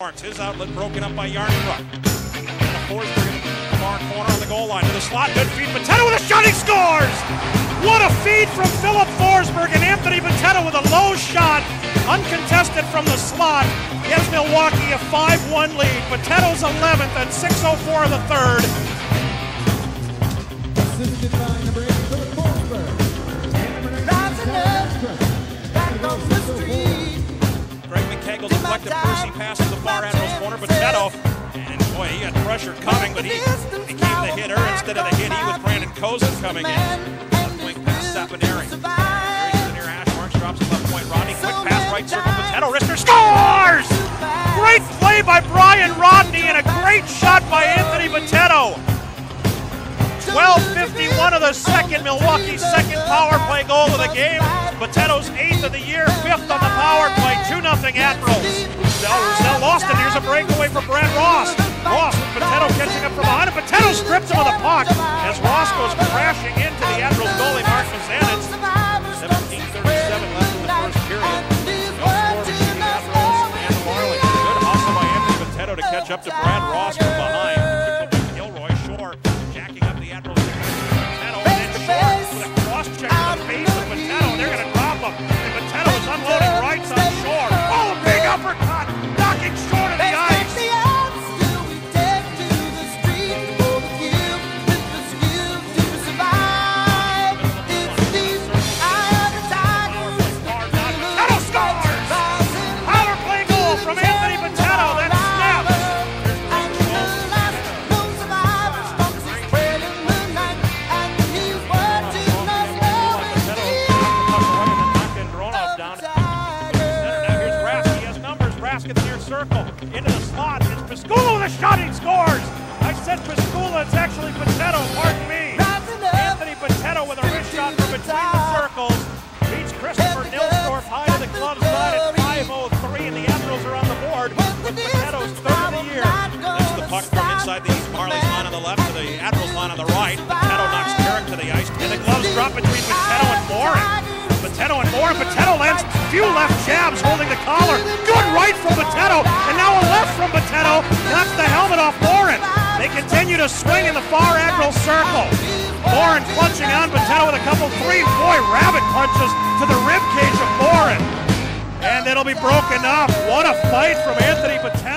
Barnes, his outlet broken up by. And a Forsberg far corner on the goal line to the slot. Good feed. Bitetto with a shot. He scores! What a feed from Filip Forsberg and Anthony Bitetto with a low shot. Uncontested from the slot. Gives Milwaukee a 5-1 lead. Bitetto's 11th at 6.04 of the third. McKegel deflected Percy pass to the far Admirals corner. but Bitetto, and boy, he had pressure coming, but he became the hitter. Instead of the hit, he was Brandon Kozun coming in. Left wing pass, Saponari. Very near hash marks, drops it left point. Rodney, quick pass, right circle. Bitetto, wrister, scores! Great play by Bryan Rodney and a great shot by Anthony Bitetto. 12.51 of the second, Milwaukee's second power play goal of the game. Bitetto's eighth of the year, fifth on the power play, 2 0 Admirals. Roussel lost it. Here's a breakaway for Brad Ross. Ross with Bitetto catching up from behind, and Bitetto strips him of the puck as Ross goes crashing into the Admirals goalie, Mark Mazanec. 17.37 left in the first period. No score between the Admirals and the Marlies. Good hustle by Anthony Bitetto to catch up to Brad Ross circle into the slot. It's Piskula with a shot. He scores. I said Piskula. It's actually Bitetto. Pardon me. Anthony Bitetto with a wrist shot from between the circles. Beats Christopher Nilstorp high to the club side at 5.03, and the Admirals are on the board with Bitetto's third of the year. That's the puck from inside the East Marlies line on the left to the Admirals line on the right. Bitetto knocks Carrick to the ice, and the gloves drop between Bitetto and Morin. Bitetto and Morin. Bitetto lands few left jabs holding the collar. Good right from Bitetto, and now a left from Bitetto knocks the helmet off Morin. They continue to swing in the far Admiral circle. Morin clutching on Bitetto with a couple three boy rabbit punches to the rib cage of Morin. And it'll be broken up. What a fight from Anthony Bitetto.